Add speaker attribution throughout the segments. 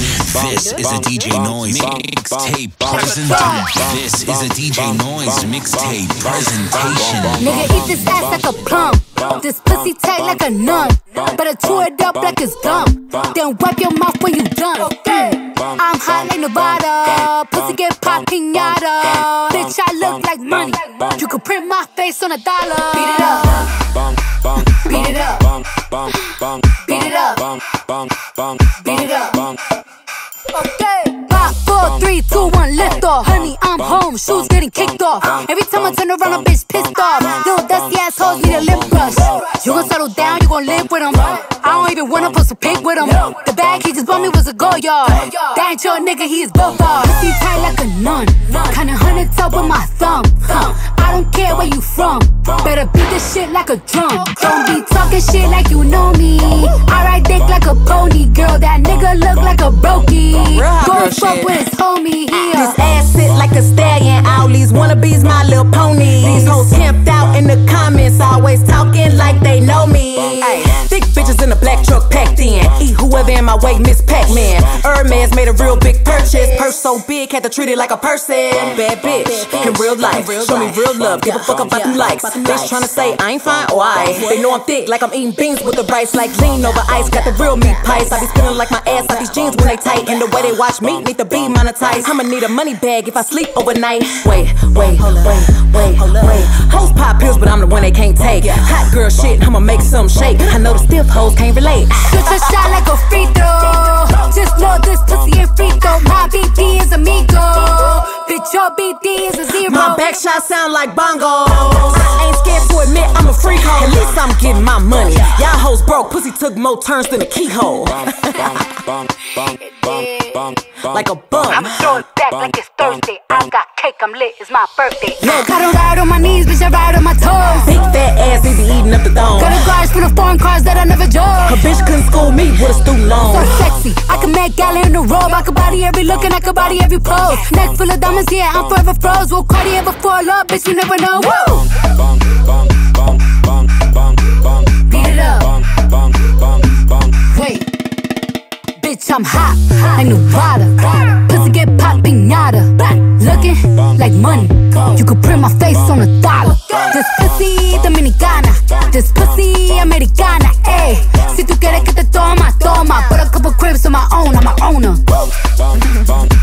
Speaker 1: This is a DJ Noize mixtape presentation. This is a DJ Noize mixtape presentation.
Speaker 2: Nigga, eat this ass like a plum. This pussy tight like a nun. Better chew it up like it's gum. Then wipe your mouth when you done. I'm hot like Nevada. Pussy get pop pinata. Bitch, I look like money. You could print my face on a dollar. Beat it up. Beat it up. Beat it up. Beat it up. Okay. Five, four, three, two, one, lift off. Honey, I'm home. Shoes getting kicked off. Every time I turn around, a bitch pissed off. Little dusty assholes need a lip brush. You gon' settle down, you gon' live with them. I don't even wanna post a pic with him. The bag he just bought me was a Goyard. That ain't your nigga, he is both off. Pussy tight like a nun. Kinda hundred top with my thumb. Huh. I don't care where you from. Better beat this shit like a drum. Don't be talking shit like you know me. I ride dick like a pony, girl. That nigga look like a brokey. Go fuck with his homie here.
Speaker 3: This ass sit like a stallion. All these wannabes, my little pony. These hoes camped out in the comments, always talking like they know me. Ay, thick bitches in a black truck packed in. Eat whoever in my way, Miss Pac-Man. Hermes made a real big purchase. Purse so big, had to treat it like a person. Bad bitch in real life. Show me real love. Give a fuck about them likes. Bitch tryna say I ain't fine. Why? They know I'm thick, like I'm eating beans with the rice, like lean over ice. Got the real meat pies. I be spinning like my ass, like these jeans when they tight. And the way they watch me need to be monetized. I'ma need a money bag if I sleep overnight. Wait, wait, wait, wait, wait. Hoes pop pills, but I'm the one they can't take. Hot girl shit, I'ma make some shake. I know stiff hoes can't relate.
Speaker 2: Shoot your shot like a free throw. Just know this pussy ain't free throw. My BD is amigo. Bitch, your BD is a zero.
Speaker 3: My back shot sound like bongos. I ain't scared to admit I'm a freak hoe. At least I'm getting my money. Y'all hoes broke, pussy took more turns than a keyhole. like a bum.
Speaker 2: I'm throwing back like it's Thursday. I got cake, I'm lit, it's my birthday. Look, I don't ride on my knees, bitch, I ride on my toes.
Speaker 3: Big fat ass, he be eating up the dome.
Speaker 2: Got a garage full of foreign cars that I never
Speaker 3: A
Speaker 2: drove.
Speaker 3: bitch couldn't school me with a student
Speaker 2: So sexy, I can make galley in the robe. I can body every look and I can body every pose. Neck full of diamonds, yeah, I'm forever froze. Will Cartier ever fall up, bitch, you never know. Woo! Beat it up. Wait. Bitch, I'm hot, like Nevada. Pussy get pop pinata. Looking like money. You could print my face on a dollar. This pussy dominicana. This pussy americana. Ey, si tú quieres que te toma, toma. Own,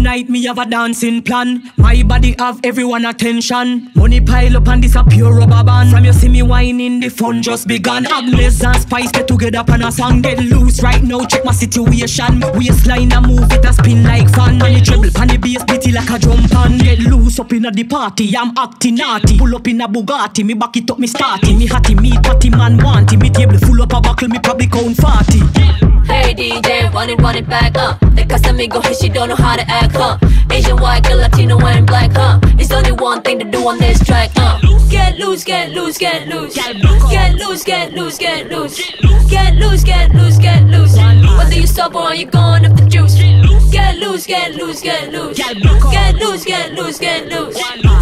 Speaker 4: Tonight me have a dancing plan. My body have everyone attention. Money pile up and pure rubber band. From you see me whining, the fun just begun. Agnes and Spice get together on a song. Get loose right now. Check my situation. Waistline a move it a spin like fan. And the treble pan the bass beat like a drum pan. Get loose up in a the party. I'm acting naughty. Pull up in a Bugatti. Me back it up, me starting. Me hatty, me patty man wanty. Me table full up a buckle. Me probably count 40.
Speaker 5: Hey DJ, run it, run it back up. The Casamigo here, she don't know how to act, huh? Asian, white, girl, Latino, and black, huh? It's only one thing to do on this track, huh? Get loose, get loose, get loose. Get loose, get loose, get loose. Get loose, get loose, get loose. Whether you stop or you going up the juice. Get loose, get loose, get loose. Get loose, get loose, get loose.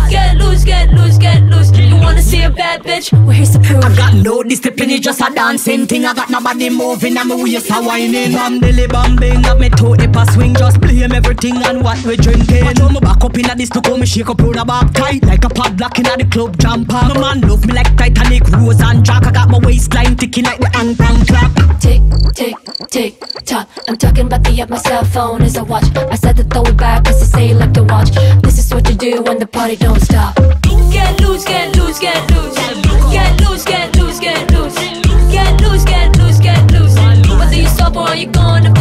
Speaker 5: Get loose, get loose, get loose. Wanna see a bad bitch? Well, here's the proof.
Speaker 4: I got no discipline, it's just a dancing thing. I got nobody moving, I'm a waist a whining. I'm dilly bombing, have me toe hip a swing. Just blame everything on what we drinking. I know me back up in a this to come, me shake up on the back tight. Like a padlock in a the club jumper. My man love me like Titanic, Rose and Jack. I got my waistline ticking like the Kong clock.
Speaker 5: Tick, tick, tick, tock. I'm talking about the app, my cell phone is a watch. I said to throw it back, cause I say like to watch. This is what you do when the party don't stop. Get loose, get loose, get loose. Get loose, get loose, get loose. Get loose, get loose, get loose. Whether you stop or you going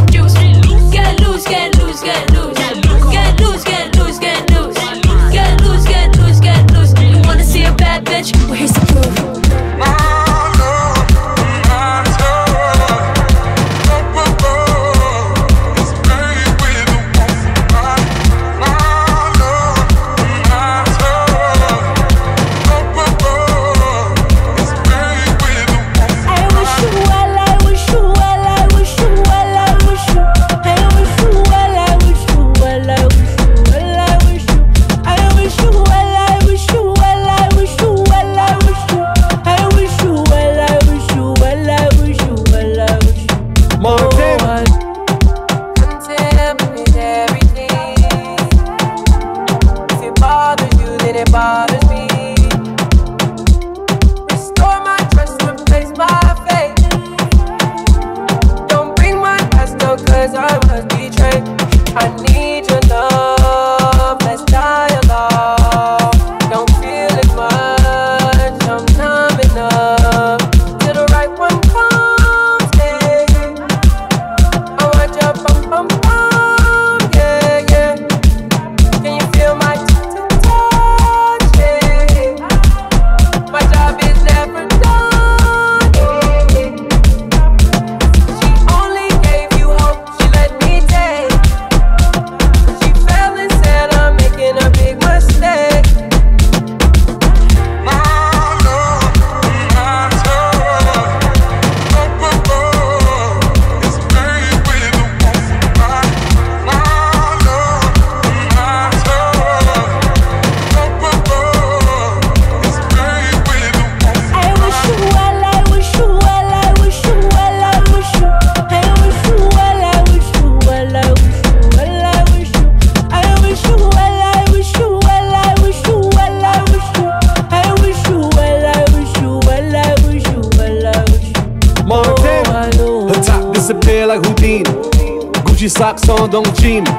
Speaker 6: socks on, cheat me.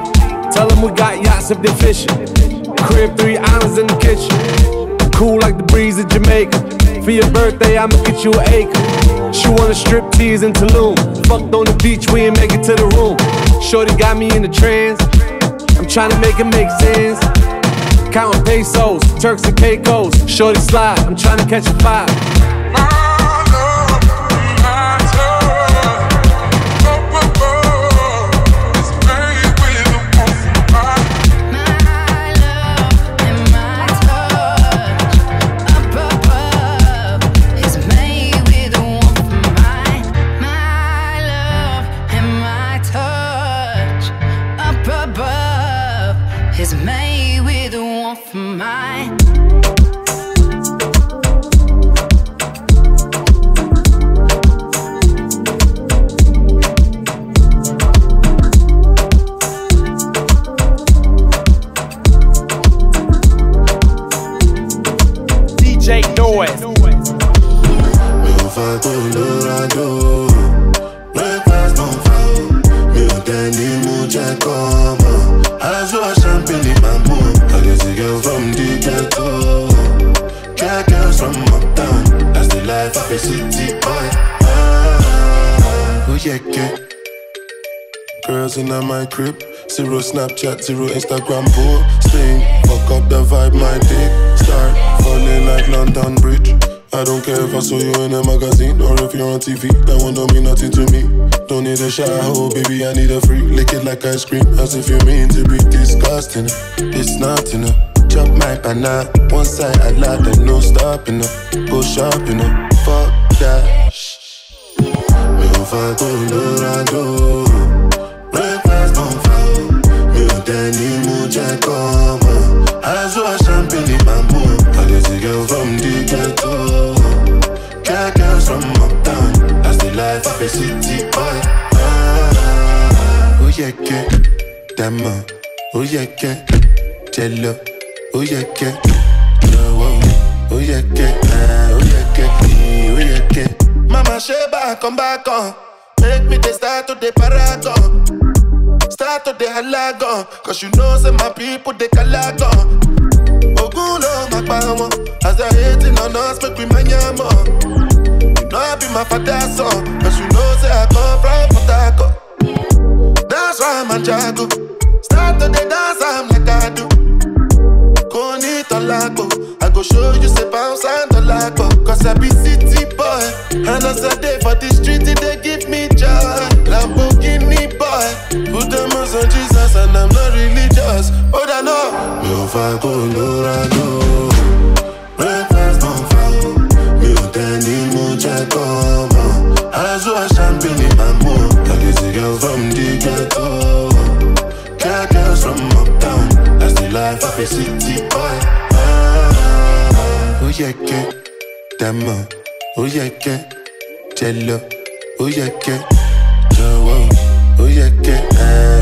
Speaker 6: Tell them we got yachts if they're fishing. Crib three islands in the kitchen. Cool like the breeze of Jamaica. For your birthday, I'ma get you an acre. She wanna strip tease in Tulum. Fucked on the beach, we ain't make it to the room. Shorty got me in the trance. I'm trying to make it make sense. Counting pesos, Turks and Caicos. Shorty slide, I'm trying to catch a five.
Speaker 7: in my mood I get a girl from the ghetto Girl, girls from uptown That's the life of a city boy ah, ah, ah. Oh yeah, yeah Girls in my crib. Zero Snapchat, zero Instagram posting. Fuck up the vibe, my dick. Start falling like London Bridge. I don't care if I saw you in a magazine or if you're on TV. That one don't mean nothing to me. Don't need a shower, oh baby, I need a free. Lick it like ice cream, as if you mean to be disgusting. It's not enough. Chop my banana, one side I lie, then no stopping up. Go shopping up, fuck that. Me on fire, go, go. dẹ̀ ni mo jẹ́ kọ́ mọ̀. Aṣọ champagne máa Girl from the ghetto. Care girls from uptown. That's the life of a city boy. Ah, yẹ kẹ́, dàmọ̀, ó yẹ kẹ́, jẹlọ, ó yẹ kẹ́, lọ́wọ́, ó yẹ kẹ́, ó yẹ kẹ́, ó yẹ kẹ́. Mama ṣe bákan bákan, make me dey start to dey paragon. Start to the halagon, cause you know say my people they calagon. Ogulo makbawo, as they hating on us, make we manya more. You know I be my father's son, cause you know say I come from Potako. That's why I'm a jago. Start to the dance, I'm like I do. Koni tolako, I go show you say bounce and tolako, cause I be city boy. And as I day for the street, they Mi ò fa kó. Breakfast on fire. Mi ò tẹ́ ní mo jẹ́ kọ́ mọ̀. Aṣọ champagne máa mú. Kàlẹ́sì girl from the ghetto. Care girls from uptown. That's the life of a city boy. Oh yeah, kẹ́, dàmọ̀, ó yẹ kẹ́. jẹ lọ ó yẹ kẹ jọ̀wọ́
Speaker 8: I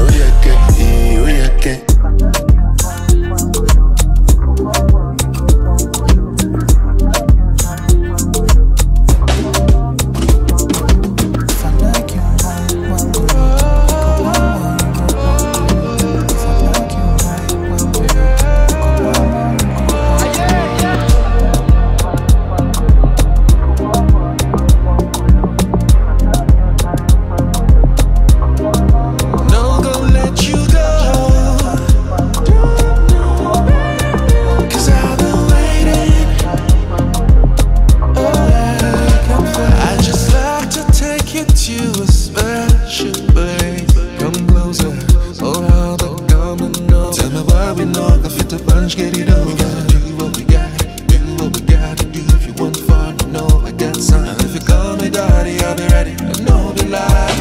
Speaker 8: I'll be ready. I know the lie.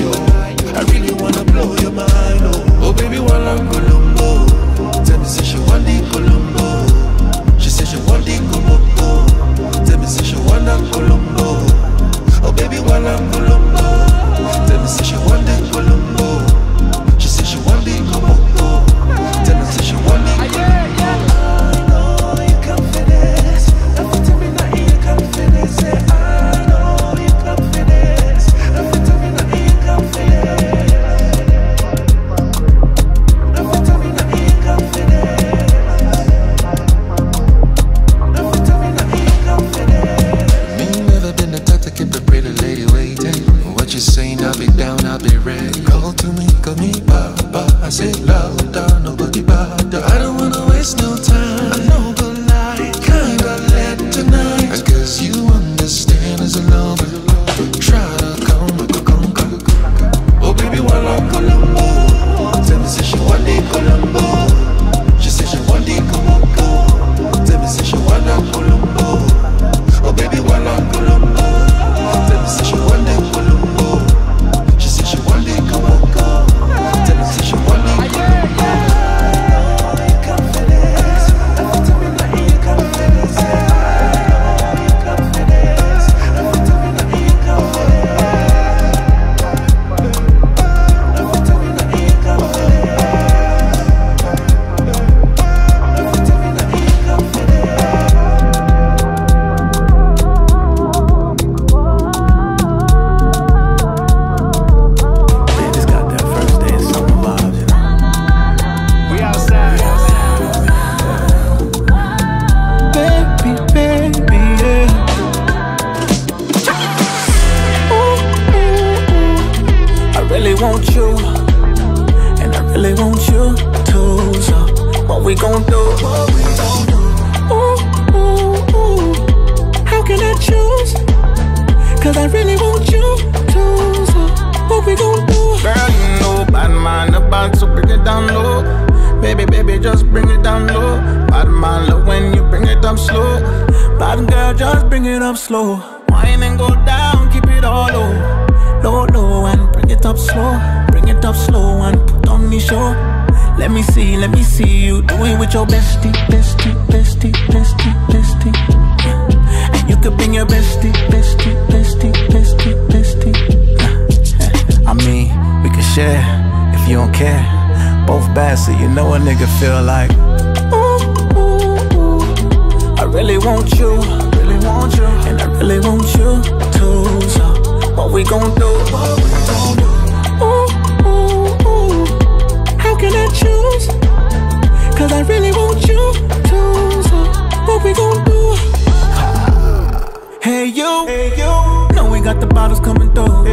Speaker 9: Hey you, hey you. Know we got the bottles coming through.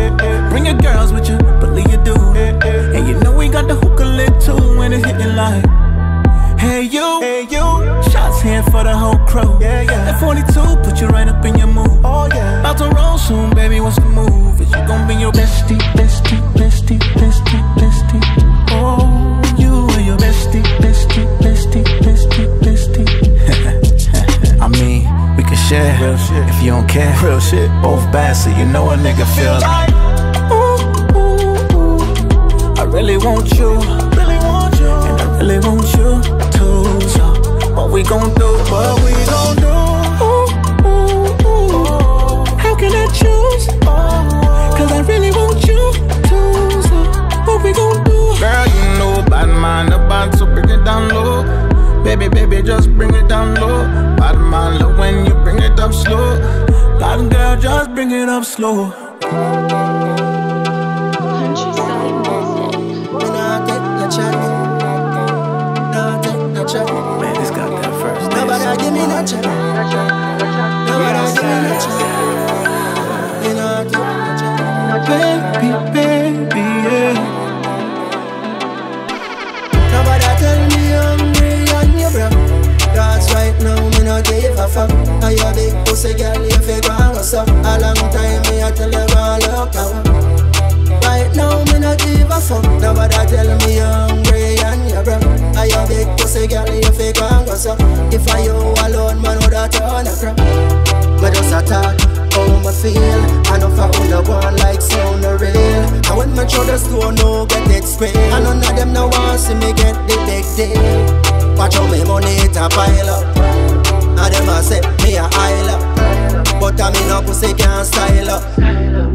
Speaker 9: Bring your girls with you, believe you do. And you know we got the hookah lit too when it's hitting like. Hey you, hey you. Shots here for the whole crew. Yeah, yeah. That 42 put you right up in your mood. Oh yeah. About to roll soon, baby. What's the move? Is you gon' bring your bestie, bestie, bestie, bestie, bestie? Oh, you and your bestie, bestie, share real shit if you don't care. Real shit. Both bad, so you know a nigga feel like. Ooh, ooh, ooh. I really want you, really want you, and I really want you too. So, what we gon' do? What we gon' do? Ooh, ooh, ooh. How can I choose? Oh. Cause I really want you too. So, what we gon' do?
Speaker 10: Girl, you know bad man about so bring it down low. Baby, baby, just bring it down low. Bad man love when you up slow.
Speaker 9: Bad girl, just bring it up slow. Man, this got that first.
Speaker 11: Nobody give me check. Nobody give me check.
Speaker 9: Baby, baby, yeah.
Speaker 11: Now, give a fuck. I your big pussy girl, you feel go and go suck. A long time me I tell you go look out. Right now, me not give a fuck. Nobody tell me hungry and you broke. I your big pussy girl, you feel go and go suck. If I you alone, man, would I turn a crap? Me just a talk how me feel And if I wanna go on like sound no real when me throw the store no get it square And none of them no want see me get the big deal Watch how me money a pile up And them a say me a up But I me no pussy can't style up.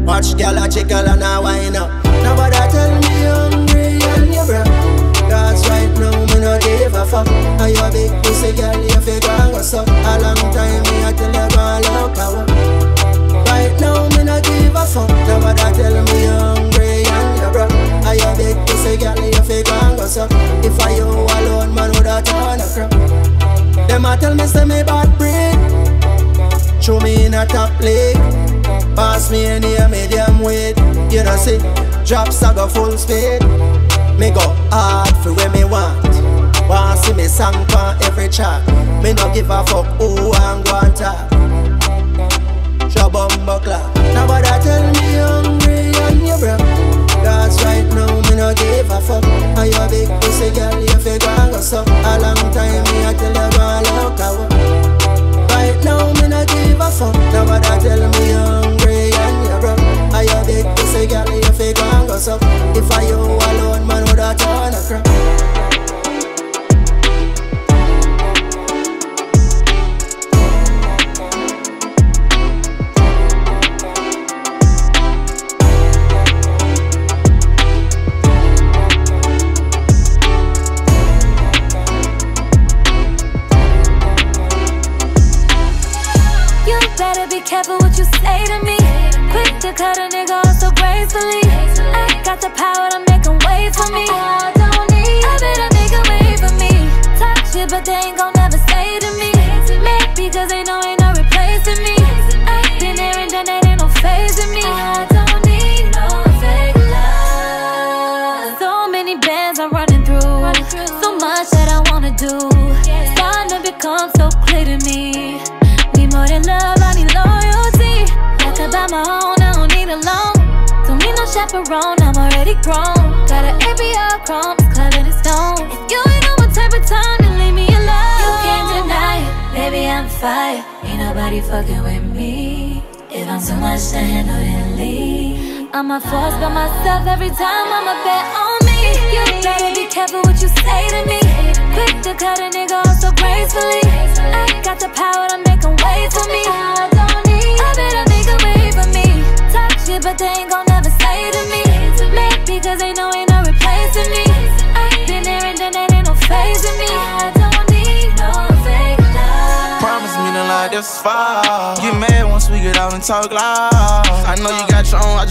Speaker 11: Watch gyal a jiggle and a wine up. Nobody tell me hungry and you broke that's right now, me no give a fuck. And you big pussy girl, you feel go go suck A long time, me a tell you go look out Right now, me no give a fuck. Nobody tell me hungry and you broke And you big pussy girl, you feel go go suck If I you alone, man, would a turn a crap Them a tell me say me bad breed Show me in a top league Pass me in any medium weight You know see Drops I go full speed Me go hard for where me want.
Speaker 12: Want see me song for every chart. Me no give a fuck who I'm going to. Shabamba clock. Nobody tell me hungry and you broke. Cause right now no give a fuck. And your big pussy girl, you fi go and go suck. A long time me I tell you go and look out. Right now me no give a fuck. Nobody tell me hungry and you broke. And your big pussy girl, you fi go and go suck. If I you alone, man would have turn a crap.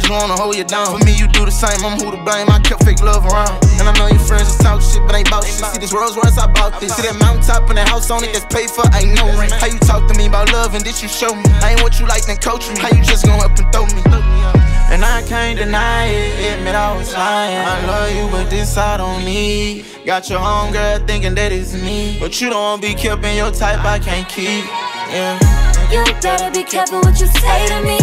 Speaker 13: Just wanna hold you down. For me, you do the same, I'm who to blame. I kept fake love around. And I know your friends just talk shit, but ain't bout shit. See this Rolls Royce, I bought this. See that mountaintop and that house on it that's paid for, ain't no rent. How you talk to me about love and this you show me? I ain't what you like, then coach me. How you just gon' up and throw me? And I can't deny it, admit I was lying. I love you, but this I don't need. Got your home girl thinking that it's me. But you don't be kept in your type, I can't keep. Yeah.
Speaker 14: You better be careful what you say to me.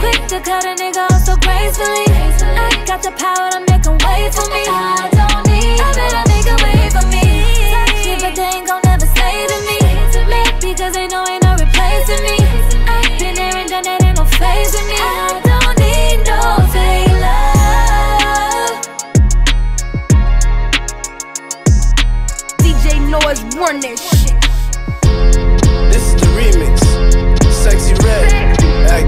Speaker 14: Quick to cut a nigga off so gracefully. I got the power to make him wait for me. I don't need. I bet a nigga wait for me. Talk shit, but they ain't gon' never say to me. Maybe cause they know ain't no replacing me. I've been there and done that, ain't no phase in me. I don't need no fake love.
Speaker 15: Noize run that shit.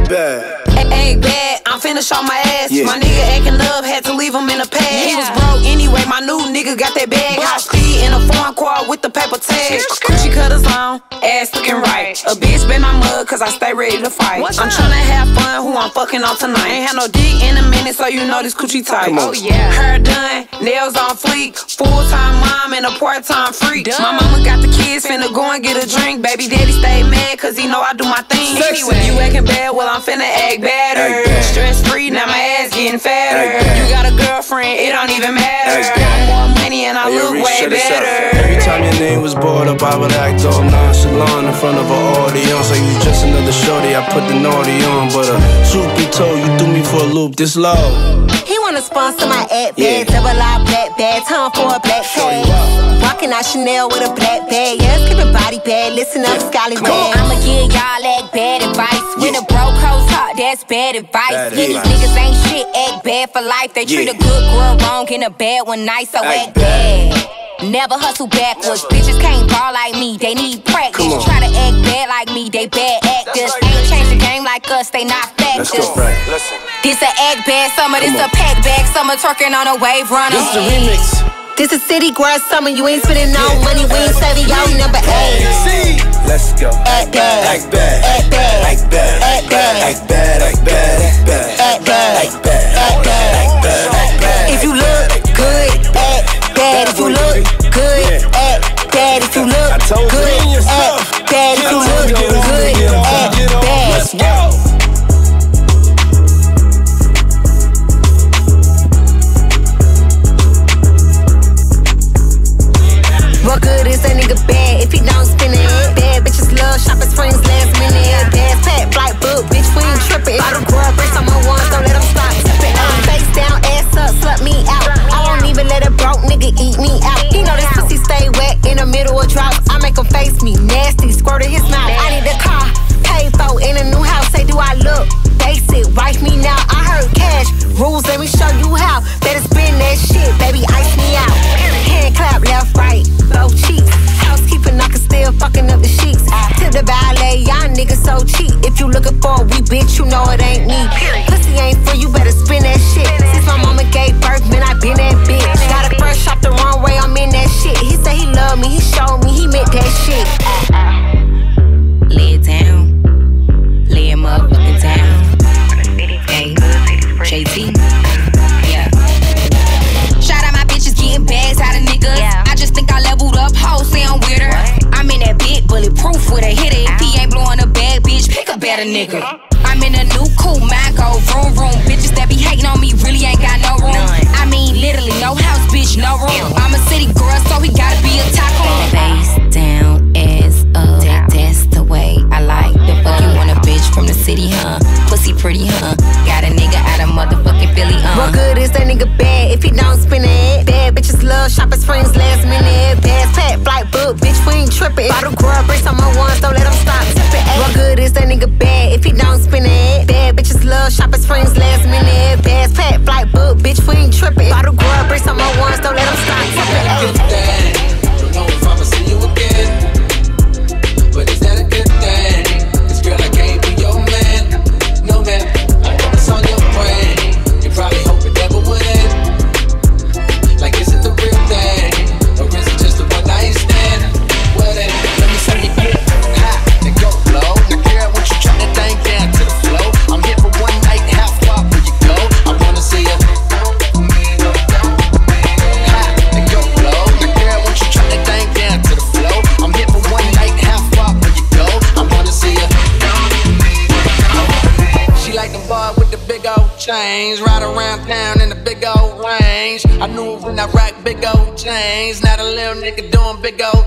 Speaker 16: Bad.
Speaker 17: Hey, bad, I'm finna show my ass.
Speaker 16: Yeah.
Speaker 17: My nigga acting love, had to leave him in the past. He was broke anyway, my new nigga got that bag. High speed in a foreign car with the paper tag. Coochie cutters on, ass looking right. A bitch been my mug, cause I stay ready to fight. I'm tryna have fun, who I'm fucking on tonight. Ain't had no dick in a minute, so you know this coochie tight. Oh yeah. Hair done, nails on fleek. Full time mom and a part time freak. My mama got the kids, finna go and get a drink. Baby daddy stay mad, cause he know I do my thing.
Speaker 16: Sexy.
Speaker 17: Anyway, you acting bad, well I'm finna act better.
Speaker 16: Act bad.
Speaker 17: Stress free, now my ass getting fatter. You got a girlfriend, it don't even matter. I more money and I look way
Speaker 16: shut this up.
Speaker 17: better.
Speaker 16: Time your name was brought up, I would act all nonchalant in front of an audience. Like you just another shorty, I put the naughty on. But uh, truth be told, you threw me for a loop this low.
Speaker 18: He wanna sponsor my ad
Speaker 16: Yeah.
Speaker 18: bag, double I black bag, time for a black tag. Rockin' out Chanel with a black bag, yeah, skipping body bad. listen up, Scally
Speaker 16: Come on.
Speaker 18: I'ma give y'all that bad advice. When
Speaker 16: Yeah.
Speaker 18: a bro codes talk, that's bad advice.
Speaker 16: Bad
Speaker 18: yeah, these niggas ain't shit, act bad for life. They treat a good girl wrong, and a bad one nice, so
Speaker 16: Act
Speaker 18: act bad. Never hustle backwards. Bitches can't ball like me, they need practice.
Speaker 16: Come on.
Speaker 18: Try to act bad like me, they bad actors. Ain't changed the game like us, they not
Speaker 16: Let's
Speaker 18: factors.
Speaker 16: go, Frank. Listen.
Speaker 18: This a egg bag summer, this
Speaker 16: Come
Speaker 18: a
Speaker 16: on.
Speaker 18: pack bag summer, twerking on a wave runner.
Speaker 16: This is the remix.
Speaker 18: This is city girl summer, you ain't spending no money, we ain't saving y'all number eight.
Speaker 16: Let's go.
Speaker 18: Act bad,
Speaker 16: Act bad.
Speaker 18: act bad,
Speaker 16: Act bad.
Speaker 18: act bad,
Speaker 16: Act bad. Act bad. Act bad.
Speaker 18: act bad,
Speaker 16: Act bad.
Speaker 18: act bad.
Speaker 16: Act bad. Act bad.
Speaker 18: If you look good, act Daddy, if you look
Speaker 16: I told
Speaker 18: good.
Speaker 16: You
Speaker 18: act bad if you look good. Act bad.
Speaker 16: Let's go.
Speaker 18: What good is
Speaker 19: a
Speaker 20: nigga
Speaker 19: bad if he don't spend it? Bad bitches love shopping springs last minute. Bad pack, flight book, bitch, we ain't tripping. Bottom grub, rest on my ones, don't let them stop. Tipping,
Speaker 21: face down, ass up, slut me out. I won't even let a broke nigga eat me out middle of drought. I make him face me. Nasty, squirted his mouth. I need the car, pay for little nigga doing big old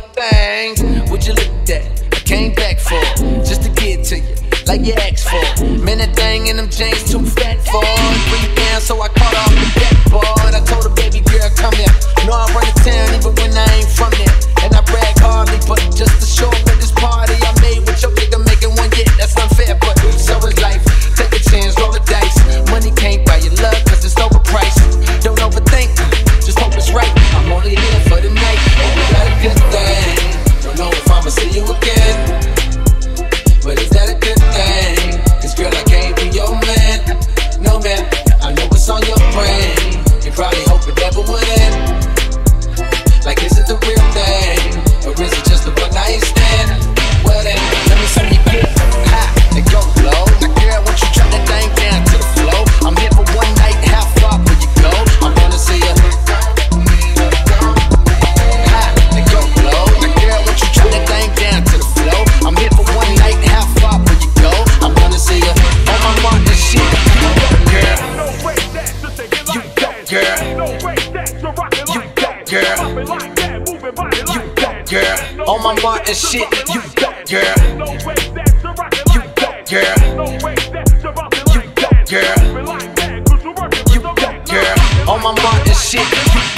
Speaker 21: smart and shit. You go, girl. You go, girl. You go, girl. You go, girl. On my mind and shit.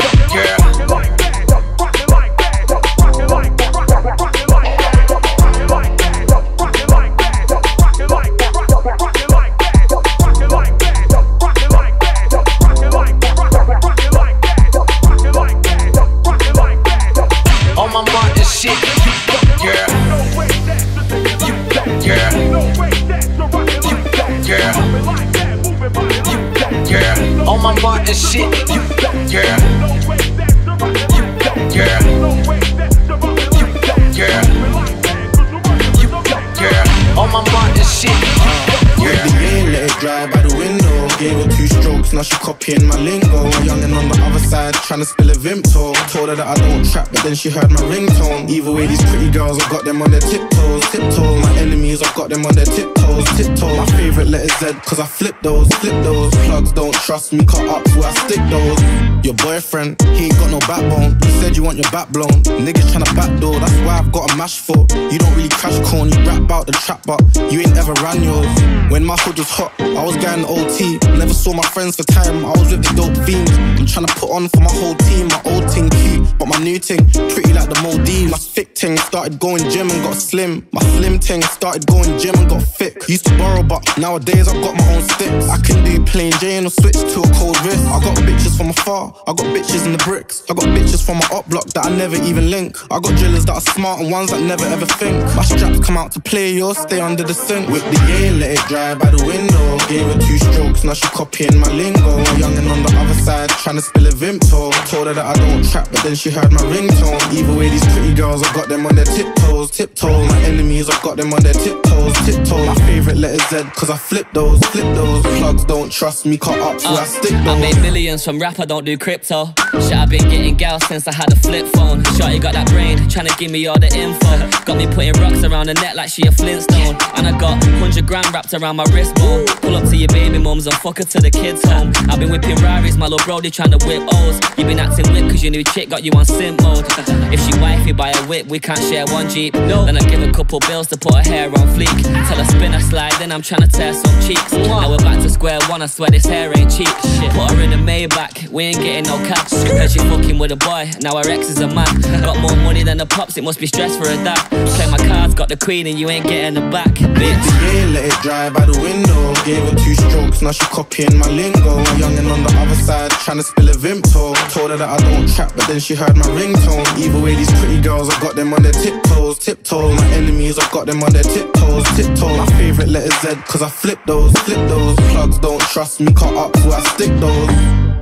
Speaker 22: copying my lingo. Youngin' on the other side, trying to spill a Vimto. Told her that I don't trap, but then she heard my ringtone. Either way, these pretty girls, i got them on their tiptoes, tiptoes. My enemies, i got them on their tiptoes, tiptoes. My favorite letter Z, cause I flip those, flip those. Plugs don't trust me, cut up where I stick those. Your boyfriend, he ain't got no backbone. You said you want your back blown. Niggas tryna backdoor, that's why I've got a mash for. You don't really crash corn, you rap out the trap, but you ain't ever ran yours. When my hood was hot, I was getting OT. Never saw my friends for time, I was with the dope fiends. I'm tryna put on for my whole team. My old team cute, but my new team pretty like the Maldives. My thick ting started going gym and got slim. My slim ting started going gym and got thick. Used to borrow, but nowadays I've got my own sticks. I can do plain Jane or switch to a cold wrist. I got bitches from afar. I got bitches in the bricks. I got bitches from my up block that I never even link. I got drillers that are smart and ones that never ever think. My straps come out to play, yours stay under the sink. Whip the A, let it drive by the window. Gave her two strokes, now she copying my lingo. Young and on the other side, trying to spill a Vimto. Told her that I don't trap, but then she heard my ringtone. Either way, these pretty girls, I got them on their tiptoes, tiptoes. My enemies, I got them on their tiptoes, tiptoes. My favorite letter Z, cause I flip those, flip those. Plugs don't trust me, cut up, so uh, I stick those.
Speaker 23: I made millions from rap, I don't do crypto. Shit, I've been getting gals since I had a flip phone. Shorty got that brain, trying to give me all the info. Got me putting rocks around the neck like she a Flintstone. And I got 100 grand wrapped around my wrist bone. Pull up to your baby mums and fuck her to the kids' home. I've been whipping Raris, my little brody trying to whip O's. You been acting whip cause your new chick got you on sim mode. If she wifey buy a whip, we can't share one Jeep. No. Then I give a couple bills to put her hair on fleek. Tell her spin a slide, then I'm trying to tear some cheeks. Now we're back to square one, I swear this hair ain't cheap. Put her in a Maybach, we ain't getting no cash. Heard she fucking with a boy, now her ex is a man. Got more money than the pops, it must be stress for a dad. Play my cards, got the queen, and you ain't getting the back, bitch.
Speaker 22: Yeah, let it drive by the window. Gave her two strokes, now she copying my lingo. Young and on the other side, trying to spill a Vimto. Told her that I don't trap, but then she heard my ringtone. Either way, these pretty girls, I got them on their tiptoes, tiptoes. My enemies, I got them on their tiptoes, tiptoes. My favorite letter Z, cause I flip those, flip those. Plugs don't trust me, cut up, so I stick those.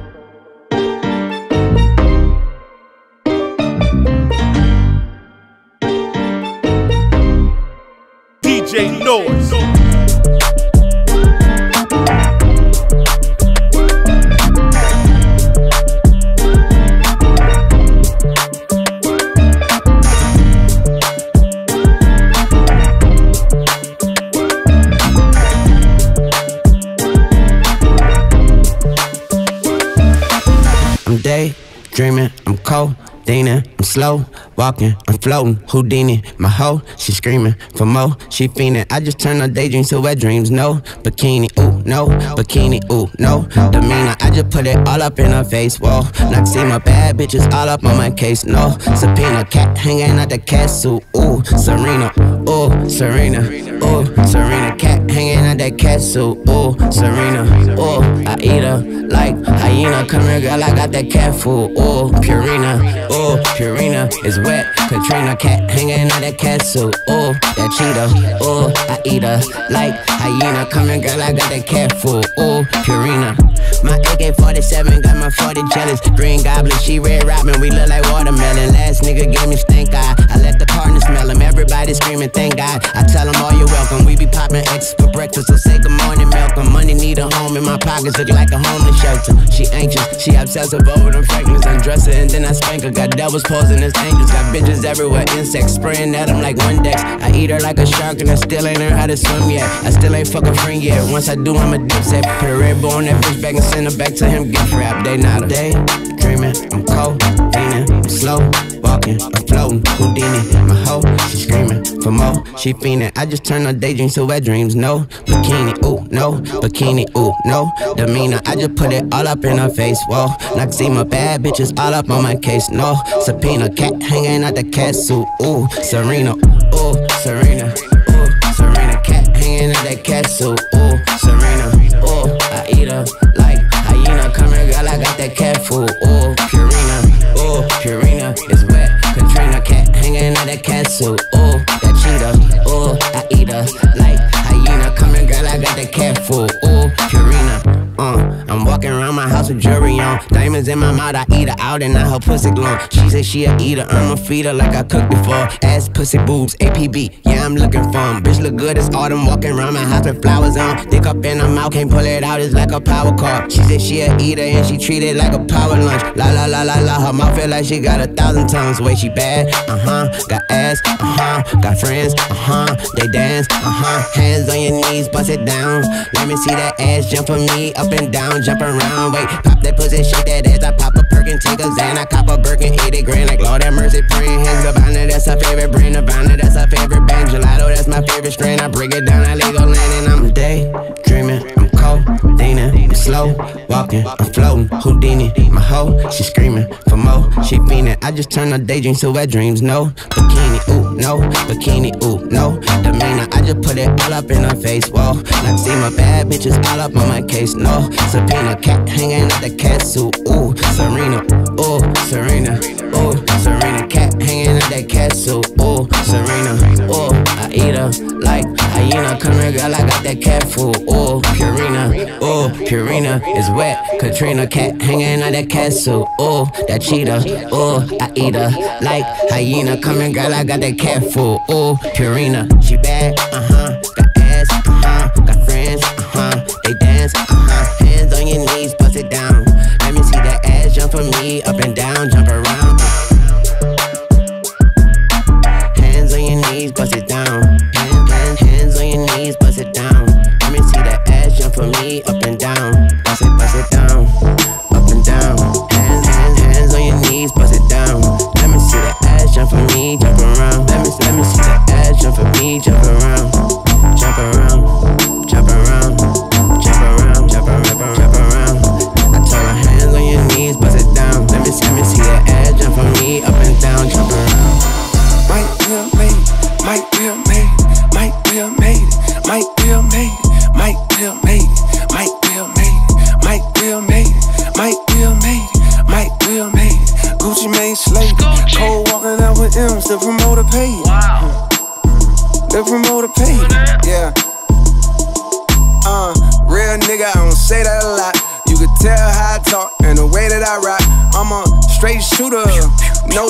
Speaker 6: Noize.
Speaker 24: I'm day dreaming, I'm cold, Dana, I'm slow, walking, I'm floating, Houdini, my hoe, she screaming for more, she fiending. I just turn her daydreams to wet dreams, no bikini, ooh, no bikini, ooh, no demeanor. I just put it all up in her face, whoa. Not see my bad bitches all up on my case, no subpoena. Cat hanging out the castle, ooh, Serena, ooh, Serena, ooh, Serena. Cat hanging out that castle, ooh, Serena, ooh, I eat her like hyena. Come here, girl, I got that cat food, ooh, Purina, ooh, Purina is wet. Katrina cat hanging out that castle. Ooh, that cheetah. Ooh, I eat her like hyena. Here, girl, I got that cat food. Ooh, Purina. My AK 47 got my 40 jealous. Green goblin, she red robin. We look like watermelon. Last nigga gave me stink eye. I let the partner smell him. Everybody screaming, thank God. I tell them all you're welcome. We be popping X for breakfast. So say good morning, Malcolm. Money need a home in my pockets. Look like a homeless shelter. She anxious, she obsessive over them fragments. Undress her and then I spank her. Got devils posing as angels. Got bitches everywhere. Insects spraying at them like one Windex. I eat her like a shark and I still ain't learned how to swim yet. I still ain't fuck a friend yet. Once I do, I'm a dipset. Put a red bull on that fish back and send her back to him. Gift wrap. They not a day. Dreaming, I'm cold, I'm slow, walking, I'm floating, Houdini, my hoe, she screaming for more, she fiending. I just turn her daydreams to wet dreams, no bikini, ooh, no bikini, ooh, no demeanor. I just put it all up in her face, whoa. My bad bitches all up on my case, no subpoena. Cat hanging out the suit, ooh, Serena, ooh, Serena, ooh, Serena. Cat hanging out that suit, ooh, Serena, ooh, I eat her like hyena. Come here, girl, I got that cat food, ooh, Purina, that cat suit, ooh, that cheetah, ooh, I eat her like hyena. Come here, girl, I got that cat food, ooh, Purina. Uh, I'm walking around my house with jewelry on. Diamonds in my mouth, I eat her out and I her pussy glowing. She said she a eater, I'ma feed her like I cooked before. Ass, pussy, boobs, APB, yeah, I'm looking for 'em. Bitch look good, it's autumn. Walking around my house with flowers on. Dick up in her mouth, can't pull it out, it's like a power car. She said she a eater and she treat it like a power lunch. La la la la la, her mouth feel like she got a thousand tongues. Way she bad, uh huh. Got ass, uh huh. Got friends, uh huh. They dance, uh huh. Hands on your knees, bust it down. Let me see that ass jump for me, up and down, jump around. Wait, pop that pussy, shake that ass. I pop a perk and take a Xan. I cop a Birkin, 80 grand. Like Lord have mercy, praying hands. Gabbana, that's her favorite brand. Nirvana, that's her favorite band. Gelato, that's my favorite strain. I break it down, I Legoland, and I'm day dreaming. I'm cold, Slow walking. I'm floating, Houdini. My hoe, she screaming for more. She fiending. I just turn her daydreams to wet dreams. No bikini, ooh, no bikini, ooh, no demeanor. I just put it all up in her face. Whoa, like see my bad bitches all up on my case. No subpoena, cat hanging at the cat suit. Ooh, Serena, ooh, Serena, ooh, Serena, cat hanging at that cat suit. Ooh, Serena, ooh, I eat her like hyena. Here, girl, I got that cat food. Ooh, Purina, ooh, Purina is wet. Katrina cat hanging out that castle. Oh, that cheetah. oh, I eat her like hyena. Here, girl, I got that cat food. Ooh, Purina, she bad. Uh huh. Got ass. Uh huh. Got friends. Uh huh. They dance. Uh huh. Hands on your knees, bust it down. Let me see that ass jump for me, up and down, jump around, jump around, jump around, jump around, jump around, jump around. I told her hands on your knees, bust it down. Let me, let me see that ass jump for me, up and down, jump around.
Speaker 21: Might be made, might be a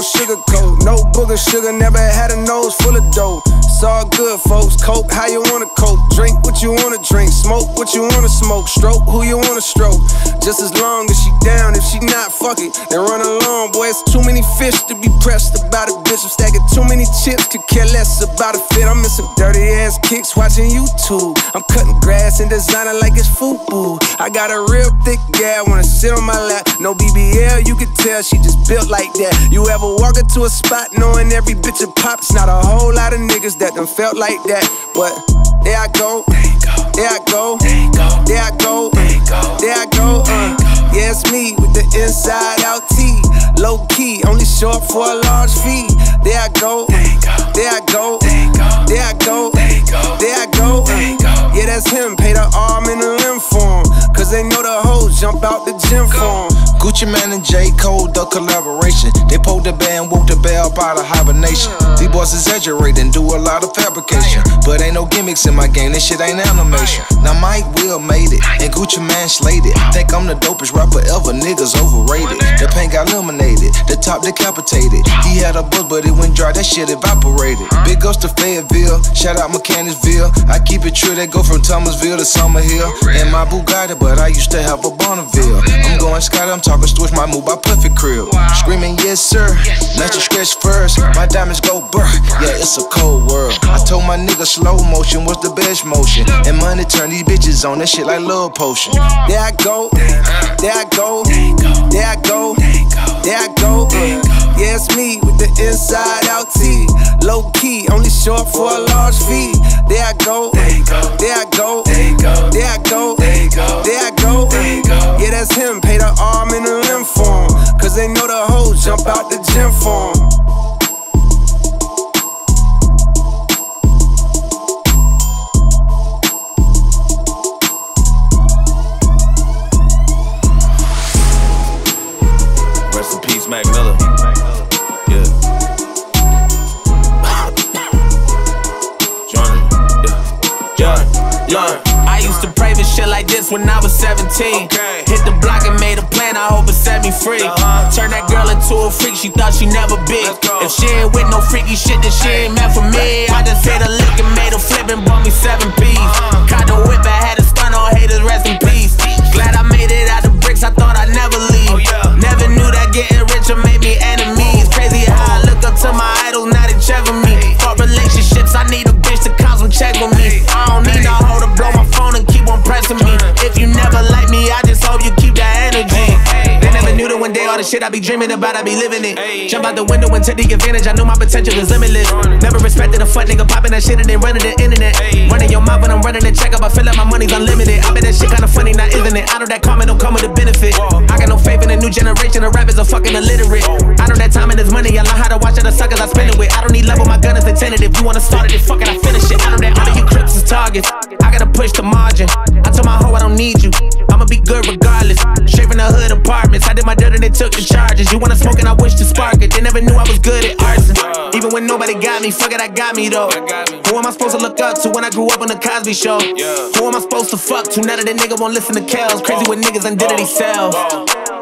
Speaker 21: no sugar coat, no booger sugar. Never had a nose full of dough. It's all good, folks. Coke, how you wanna coke? Drink what you wanna drink. Smoke what you wanna smoke. Stroke who you wanna stroke. Just as long as she down. If she not, fuck it. Then run along, boy. It's too many fish to be pressed about a bitch. I'm stacking too many chips. Could care less about a fit. I'm in some dirty ass kicks watching YouTube. I'm cutting grass and designing like it's football. I got a real thick gal, wanna sit on my lap. No BBL, you can tell she just built like that. You ever walk into a spot knowing every bitch a pop? It's not a whole lot of niggas that done felt like that. But there I go, there I go, there I go, there I go. Uh, yeah, it's me with the inside out T. Low key, only short for a large fee. There I go, there I go, there I go, there I go. Yeah, that's him. Pay the arm and the limb for him. Cause they know the hoes jump out the gym for him.
Speaker 25: Gucci Mane and J. Cole, the collaboration. They pulled the band, woke the bell out of hibernation. These boys exaggerate and do a lot of fabrication. But ain't no gimmicks in my game, this shit ain't animation. Now Mike Will made it, and Gucci Mane slayed it. Think I'm the dopest rapper ever, niggas overrated. The paint got eliminated, the top decapitated. He had a buzz, but it went dry, that shit evaporated. Big ups to Fayetteville, shout out Mechanicsville. I keep it true, they go from Thomasville to Summerhill. And my Bugatti, but I used to have a Bonneville. I'm going Scott, I'm talking switch my move by Perfect Crib. Screaming, yes sir, let you stretch first. My diamonds go burr, yeah, it's a cold world. I told my nigga slow motion was the best motion. And money turn these bitches on, that shit like love potion.
Speaker 21: There I go, there I go, there I go, there I go. Uh, yeah, it's me with the inside out T. Low key, only short for a large fee. There I go, there I go, there I go, there I go, there I go. Yeah, that's him. Pay the arm and the limb for him. Cause they know the hoes jump out the gym for him.
Speaker 10: I used to pray for shit like this when I was 17. Hit the block and made a plan, I hope it set me free. Uh-huh. Turn that girl into a freak, she thought she never be. If she ain't with no freaky shit, then she ain't meant for me. I just hit a lick and made a flip and bought me seven P's. Uh-huh. Caught the whip, I had a stun on haters, rest in peace. Glad I made it out the bricks, I thought shit I be dreaming about, I be living it. Jump out the window and take the advantage, I know my potential is limitless. Never respected a fuck nigga popping that shit and then running the internet. Running your mouth when I'm running the check up, I feel like my money's unlimited. I bet that shit kinda funny, now isn't it? I know that karma don't come with a benefit. Oh. I got no faith in the new generation of rappers are fucking illiterate. Oh. I know that time and this money, I learn how to watch other suckers I spend it with. I don't need love with my gun is a If You wanna start it, then fuck it, I finish it. I know that all of you crips is targets. I gotta push the margin. I told my hoe I don't need you. I'ma be good regardless. Straight from the hood apartments. I did my dirt and they took the charges. You wanna smoke and I wish to spark it. They never knew I was good at arson. Even when nobody got me, fuck it, I got me though. Who am I supposed to look up to when I grew up on the Cosby Show? Who am I supposed to fuck to now that a nigga won't listen to Kels? Crazy with niggas identity self.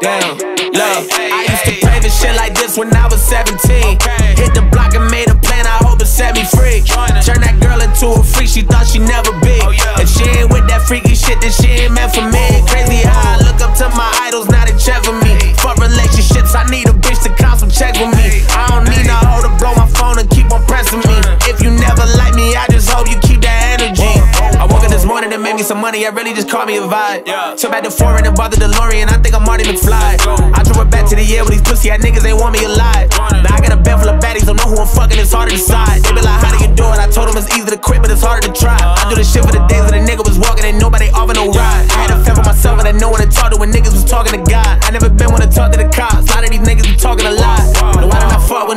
Speaker 10: Damn, love. I used to pray for shit like this when I was 17. Hit the block and made a plan, I hope it set me free. Turn that girl into a freak, she thought she'd never be. If she ain't with that freaky shit, then she ain't meant for me. Crazy how I look up to my idols, now they check for me. Fuck relationships, I need a bitch to count some checks with me. I don't need no hoe to blow my phone and keep on pressing me. If you and made me some money, I really just called me a vibe. Took back to foreign and bought the DeLorean, I think I'm Marty McFly. I drove it back to the year with these pussy ass niggas, they want me alive. Now I got a bed full of baddies, don't know who I'm fucking, it's hard to decide. They be like, how do you do it? I told them it's easy to quit, but it's harder to try. I do this shit for the days that the nigga was walking, ain't nobody offer no ride. I had a feel for myself and I know when to talk to when niggas was talking to God. I never been one to talk to the cops, a lot of these niggas be talking a lot.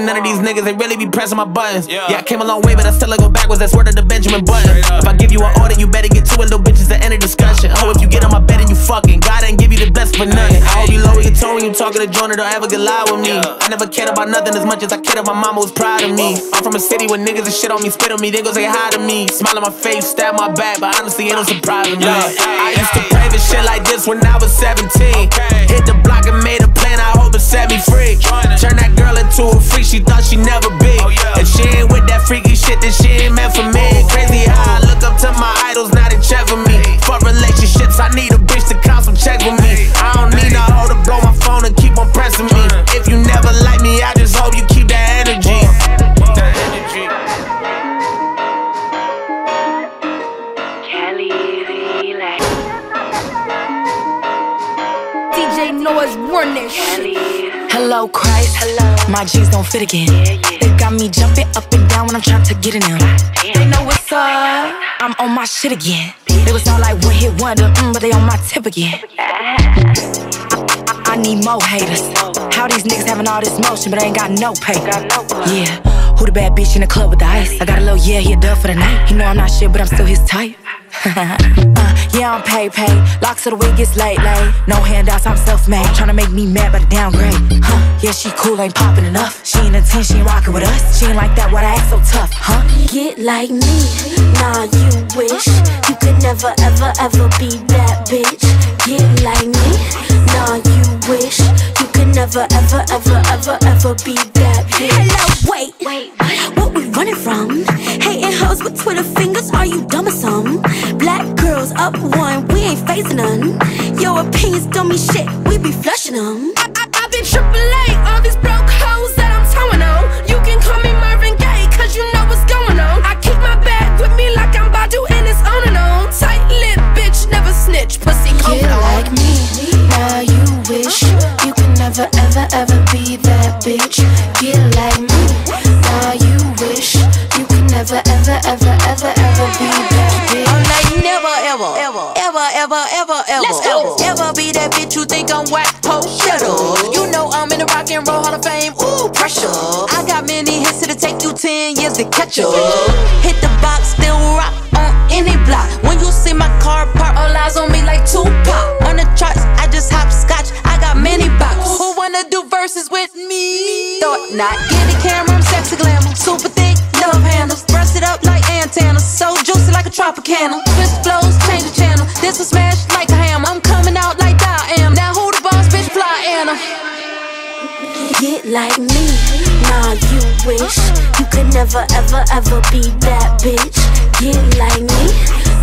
Speaker 10: But why did I fuck with none of these niggas? They really be pressing my buttons. Yeah, I came a long way, but I still go backwards. That's word of the Benjamin Button. If I give you an order, you better get to it, little bitches, to end the discussion. Oh, if you get on my bed and you fucking, God ain't give you the blessing for nothing. I hope you lower your tone when you talking to Jonah, don't ever get loud with me. I never cared about nothing as much as I cared about my mama was proud of me. I'm from a city where niggas and shit on me, spit on me, they gon' say hi to me. Smile on my face, stab my back, but honestly, it don't surprise me. I used to pray for shit like this when I was 17. Hit the block and made a plan, I hope it set me free. Turn that girl into a freak, she thought she'd never be. Oh, if she ain't with that freaky shit, then she ain't meant for me. Crazy how I look up to my idols, now they check for me. Fuck relationships, I need a bitch to count some checks with me. I don't need no hoe to blow my phone and keep on pressing me. Uh-huh. If you never like me, I just hope you keep that energy. That energy.
Speaker 15: DJ Noize run this shit.
Speaker 3: Hello, Christ. Hello. My jeans don't fit again. They got me jumping up and down when I'm trying to get in them. They know what's up. I'm on my shit again. They was all like one hit wonder, mm, but they on my tip again. I, I need more haters. How these niggas having all this motion, but I ain't got no pay. Yeah. Who the bad bitch in the club with the ice? I got a little yeah, he a dub for the night. He know I'm not shit, but I'm still his type. uh, yeah, I'm pay pay. Locks of the week gets late late. No handouts, I'm self made. Tryna make me mad by the downgrade. Huh? Yeah, she cool, ain't popping enough. She ain't a 10, she ain't rocking with us. She ain't like that, why I act so tough, huh?
Speaker 26: Get like me, nah, you wish you could never, ever, ever be that bitch. Get like me, nah, you wish could never, ever, ever, ever, ever be that bitch.
Speaker 15: Hello, wait,
Speaker 26: wait, what we running from? Hating hoes with Twitter fingers, are you dumb or something? Black girls up one, we ain't facing none. Your opinions don't mean shit, we be flushing them.
Speaker 15: I, I, I've been triple A, never,
Speaker 26: ever, ever be that bitch. Get like me, now you wish you could never, ever, ever, ever, ever be that bitch.
Speaker 27: I'm like never ever, ever, ever, ever, ever, ever,
Speaker 26: Let's go.
Speaker 27: ever be that bitch you think I'm whack. Ho, shut up. You know I'm in the rock and roll hall of fame. Ooh, pressure. Many hits to take you ten years to catch up. Hit the box, still rock on any block. When you see my car park, all eyes on me like Tupac. On the charts, I just hopscotch. I got many box. Who wanna do verses with me? Thought not. Get camera, I'm sexy glamour. Super thick, love handles. Brush it up like antennas. So juicy like a Tropicana. Twist flows, change the channel. This will smash like a hammer. I'm coming out like I am. Now who the boss, bitch? Fly Anna.
Speaker 26: Get like me, nah, you wish you could never, ever, ever be that bitch. Get like me,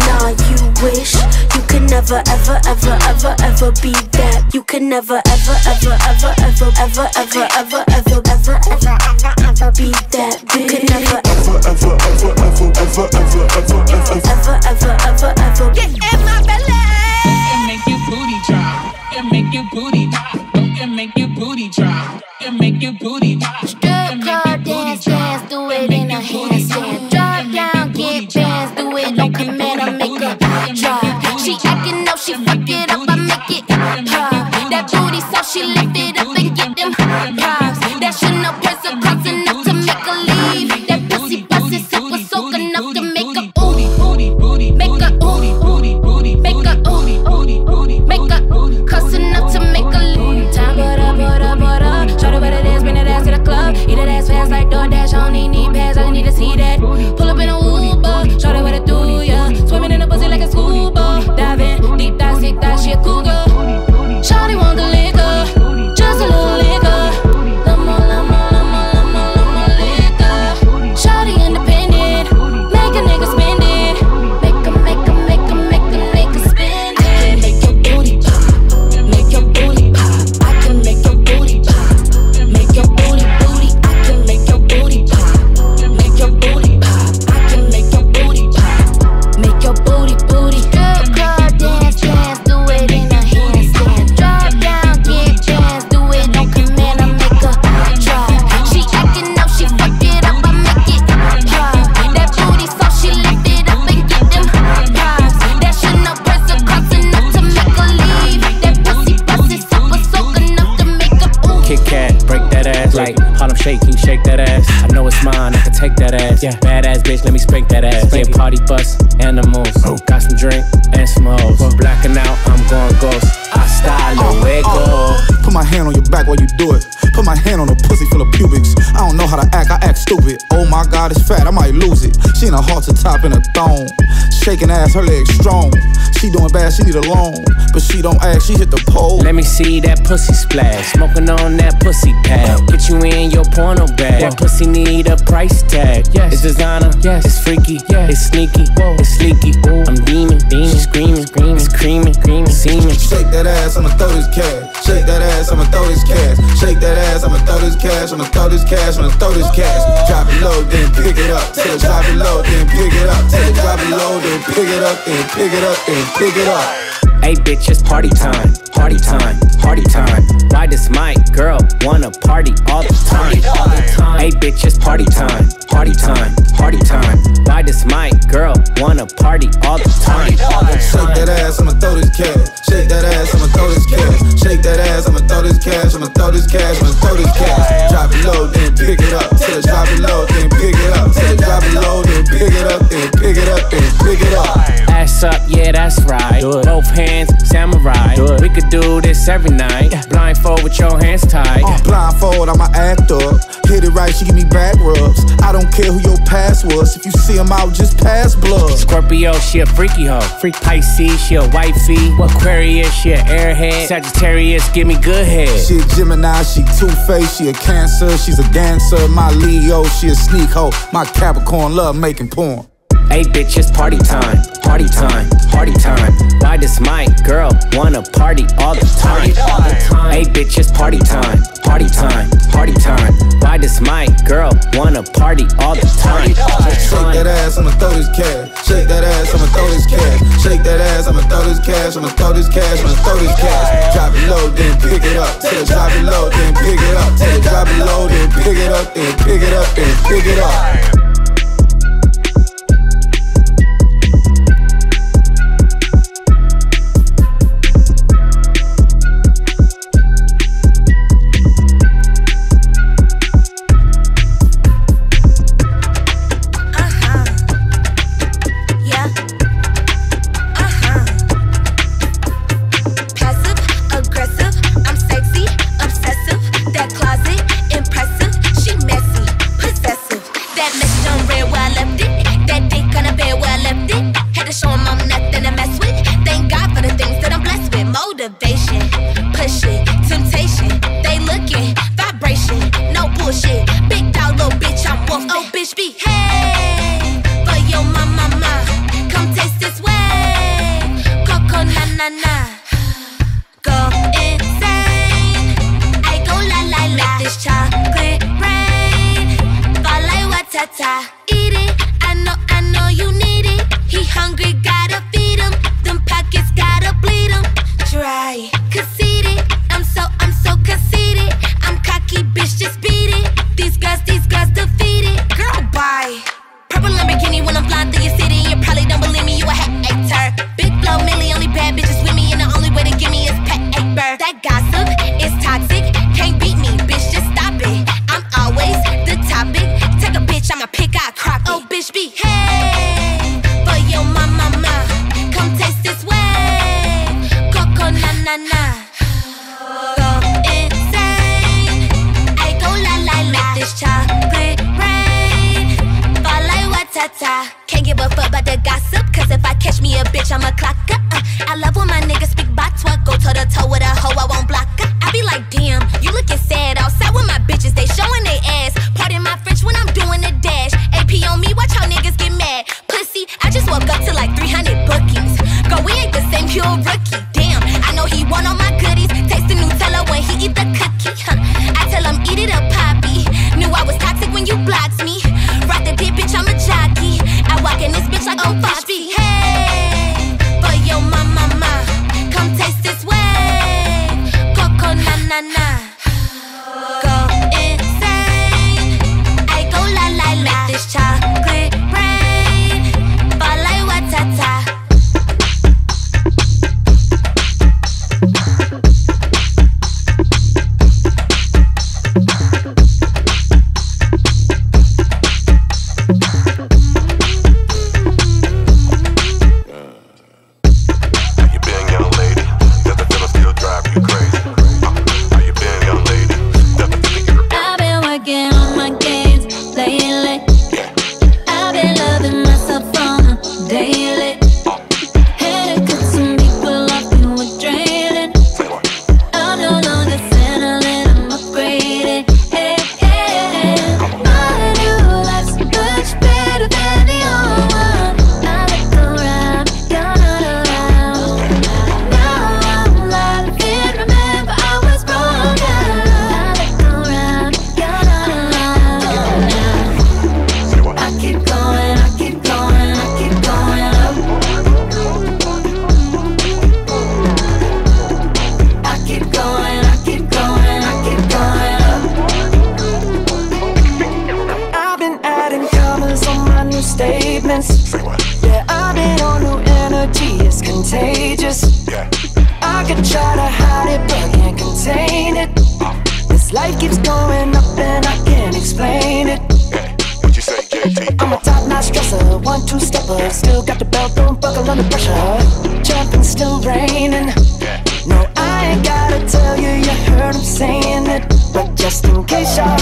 Speaker 26: nah, you wish you could never, ever, ever, ever, ever be that. You could never, ever, ever, ever, ever, ever, ever, ever, ever, ever, ever, ever, ever be that bitch. You could never, ever, ever, ever, ever, ever, ever, ever, ever, ever, ever, ever, ever.
Speaker 15: Get in my belly.
Speaker 4: It make your booty drop. It make your booty drop. It make your booty drop
Speaker 28: and make your booty pop. Strip club dance, dance, do it
Speaker 18: in a handstand. Drop down, get bands, do it on command. I make her drop. She acting up, she fuck it up, I make it pop. That booty so she lift it up. Top and a thong. Shaking ass, her legs strong. She doing bad, she need a loan. But she don't act, she hit the pole.
Speaker 28: Let me see that pussy splash. Smoking on that pussy pad. Get you in your porno bag. That pussy need a price tag. Yes. It's designer. Yes. It's freaky. Yes. It's sneaky. Whoa. It's sleeky. Ooh. I'm beaming. Beaming. Screaming. Screaming. It's creaming. Creaming. Seeming.
Speaker 18: Shake that ass, I'ma throw this cash. Shake that ass, I'ma throw this cash. Shake that ass, I'ma throw this cash. I'ma throw this cash, I'ma throw this cash. Drop it low, then pick it up. Till it drop it low, then pick it up. Till it drop it low, then pick it up, then pick it up, then pick it up.
Speaker 28: Hey bitches, party time, party time, party time. Ride this mic, girl, wanna party all the time. Hey bitches, party time, party time, party time. Ride this mic, girl, wanna party all the time.
Speaker 18: Shake that ass, I'ma throw this cash. Shake that ass, I'ma throw this cash. Shake that ass, I'ma throw this cash. I'ma throw this cash, I'ma throw this cash. Drop it low, then pick it up. Till it drop it low, then pick it up. Till it drop it low, then pick it up, then pick it up, then pick it up.
Speaker 28: Ass up, yeah, that's right. Both hands, samurai. We could do this every night. Blindfold with your hands tied.
Speaker 18: Blindfold, I'ma act up. Hit it right, she give me back rubs. I don't care who your past was. If you see him out, just pass blood.
Speaker 28: Scorpio, she a freaky hoe. Freak Pisces, she a wifey. Aquarius, she a airhead. Sagittarius, give me good head.
Speaker 18: She a Gemini, she two-faced, she a Cancer, she's a dancer. My Leo, she a sneak hoe. My Capricorn love making porn.
Speaker 28: Hey bitches, party time, party time, party time. Ride this mic, girl, wanna party all the time. Hey bitches, party time, party time, party time. Ride this mic, girl, wanna party all the time.
Speaker 18: Shake that ass, I'ma throw this cash. Shake that ass, I'ma throw this cash. Shake that ass, I'ma throw this cash. I'ma throw this cash, I'ma throw this cash. Drop it low, then pick it up. Till it drop it low, then pick it up. Till it drop it low, then pick it up, then pick it up, then pick it up.
Speaker 29: Statements. Yeah, I've been on new energy, it's contagious. Yeah. I could try to hide it, but can't contain it. Uh. This life keeps going up and I can't explain it.
Speaker 30: What you say, JT?
Speaker 29: I'm a top notch dresser, one two stepper. Still got the belt, don't buckle under pressure. Jumping, still raining. No, I ain't gotta tell you, you heard him saying it. But just in case y'all